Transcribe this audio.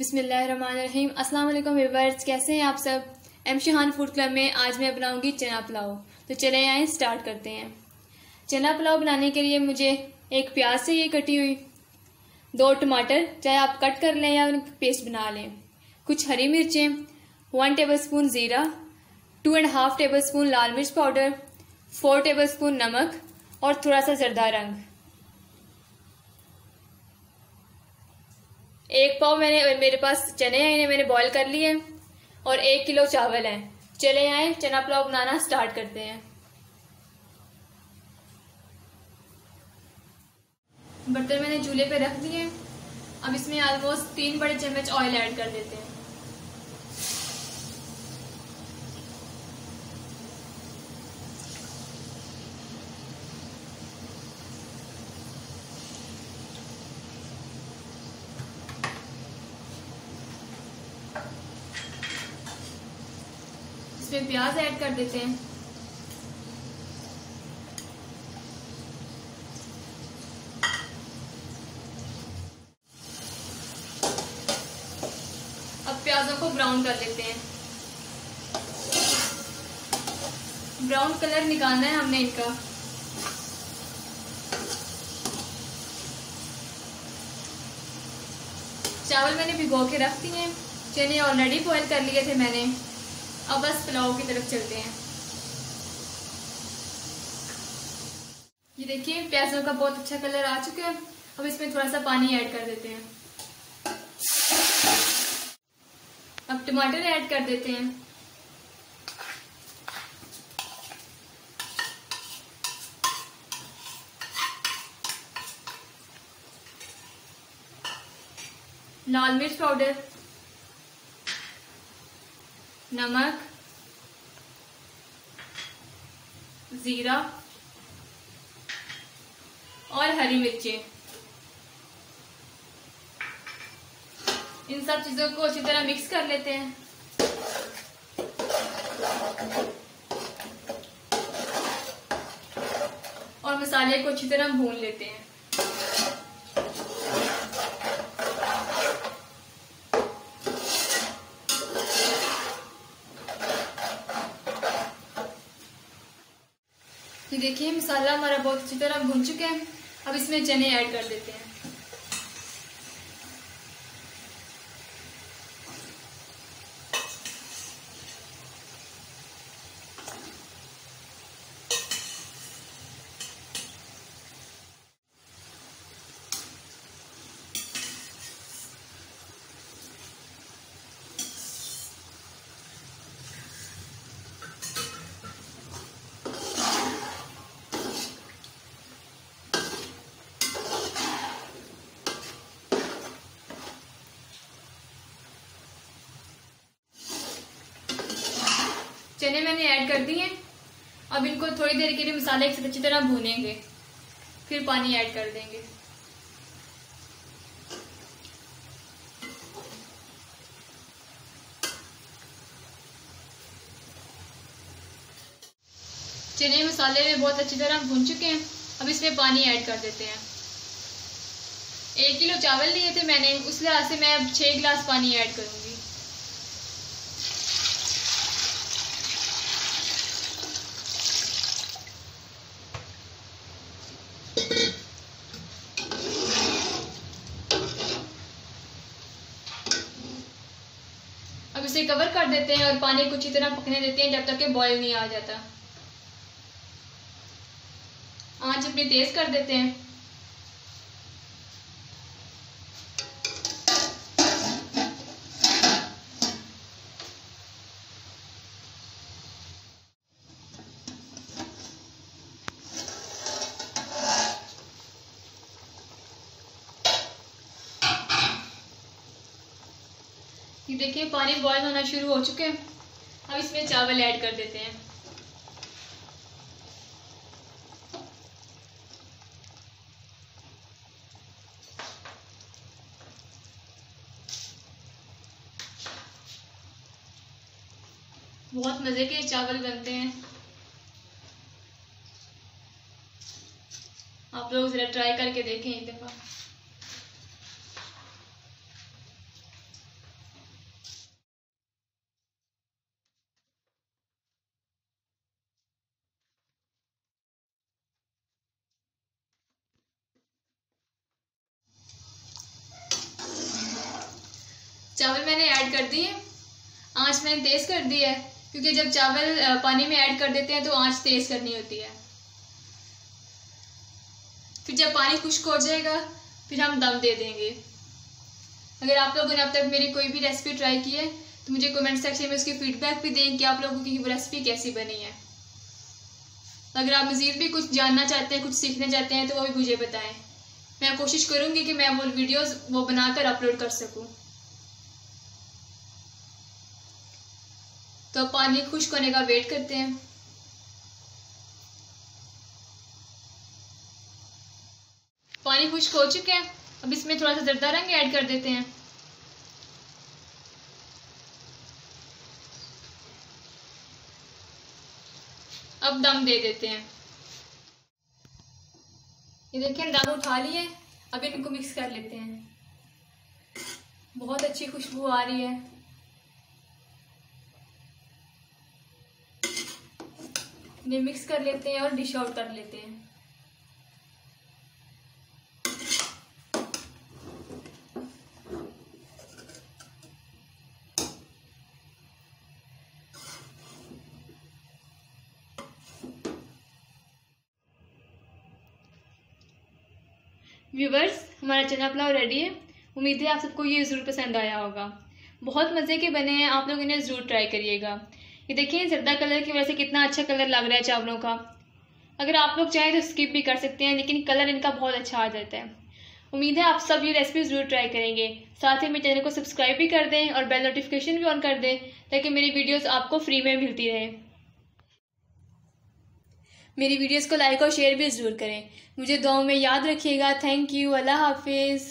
बिसमीम वालेकुम व्यूवर्स, कैसे हैं आप सब? एम शहान फ़ूड क्लब में आज मैं बनाऊँगी चना पुलाव। तो चले आए, स्टार्ट करते हैं। चना पुलाव बनाने के लिए मुझे एक प्याज से ये कटी हुई दो टमाटर, चाहे आप कट कर लें या पेस्ट बना लें। कुछ हरी मिर्चें, वन टेबल स्पून ज़ीरा, two and half tablespoon लाल मिर्च पाउडर, फोर टेबल स्पून नमक और थोड़ा सा जरदा रंग। एक पाव मैंने, मेरे पास चने हैं, इन्हें मैंने बॉईल कर लिए और एक किलो चावल है। चले आए, चना पुलाव बनाना स्टार्ट करते हैं। बर्तन मैंने चूल्हे पे रख दिए अब इसमें ऑलमोस्ट तीन बड़े चम्मच ऑयल ऐड कर देते हैं। इसमें प्याज ऐड कर देते हैं। अब प्याजों को ब्राउन कर लेते हैं। ब्राउन कलर निकालना है हमने इनका। चावल मैंने भिगो के रख दिए चने ऑलरेडी बॉयल कर लिए थे मैंने। अब बस पुलाव की तरफ़ चलते हैं। ये देखिए, प्याजों का बहुत अच्छा कलर आ चुका है। अब इसमें थोड़ा सा पानी ऐड कर देते हैं। अब टमाटर ऐड कर देते हैं। लाल मिर्च पाउडर नमक, जीरा और हरी मिर्चें। इन सब चीज़ों को अच्छी तरह मिक्स कर लेते हैं। और मसाले को अच्छी तरह भून लेते हैं। देखिए, मसाला हमारा बहुत अच्छी तरह भुन चुका है। अब इसमें चने ऐड कर देते हैं। चने मैंने ऐड कर दिए। अब इनको थोड़ी देर के लिए मसाले एक साथ अच्छी तरह भूनेंगे। फिर पानी ऐड कर देंगे। चने मसाले में बहुत अच्छी तरह भून चुके हैं। अब इसमें पानी ऐड कर देते हैं। एक किलो चावल लिए थे मैंने। उस लिहाज से मैं अब छह गिलास पानी ऐड करूँगी। इसे कवर कर देते हैं और पानी कुछ अच्छी तरह पकने देते हैं जब तक कि बॉयल नहीं आ जाता। आँच अपनी तेज कर देते हैं। ये देखिए, पानी बॉईल होना शुरू हो चुके हैं। अब इसमें चावल ऐड कर देते हैं। बहुत मज़े के चावल बनते हैं। आप लोग ज़रा ट्राई करके देखें एक दफ़ा। चावल मैंने ऐड कर दिए आँच मैंने तेज़ कर दी है, क्योंकि जब चावल पानी में ऐड कर देते हैं तो आँच तेज़ करनी होती है। फिर जब पानी खुश्क हो जाएगा, फिर हम दम दे देंगे। अगर आप लोगों ने अब तक मेरी कोई भी रेसिपी ट्राई की है तो मुझे कमेंट सेक्शन में उसकी फीडबैक भी दें कि आप लोगों की रेसिपी कैसी बनी है। अगर आप मज़ीद भी कुछ जानना चाहते हैं, कुछ सीखना चाहते हैं तो वो भी मुझे बताएँ। मैं कोशिश करूँगी कि मैं वो वीडियोस वो बनाकर अपलोड कर सकूँ। तो पानी खुश्क होने का वेट करते हैं। पानी खुश्क हो चुके हैं। अब इसमें थोड़ा सा जर्दा रंग ऐड कर देते हैं। अब दम दे देते हैं। ये देखिए दम उठा लिए अब इनको मिक्स कर लेते हैं। बहुत अच्छी खुशबू आ रही है। इन्हें मिक्स कर लेते हैं और डिश आउट कर लेते हैं। व्यूवर्स हमारा चना पुलाव रेडी है। उम्मीद है आप सबको ये ज़रूर पसंद आया होगा। बहुत मज़े के बने हैं। आप लोग इन्हें ज़रूर ट्राई करिएगा। ये देखिए, जर्दा कलर की वजह से कितना अच्छा कलर लग रहा है चावलों का। अगर आप लोग चाहें तो स्किप भी कर सकते हैं, लेकिन कलर इनका बहुत अच्छा आ जाता है। उम्मीद है आप सब ये रेसिपी ज़रूर ट्राई करेंगे। साथ ही मेरे चैनल को सब्सक्राइब भी कर दें और बेल नोटिफिकेशन भी ऑन कर दें, ताकि मेरी वीडियोस आपको फ्री में मिलती रहे। मेरी वीडियोस को लाइक और शेयर भी ज़रूर करें। मुझे दुआओं में याद रखिएगा। थैंक यू अल्लाह हाफिज़।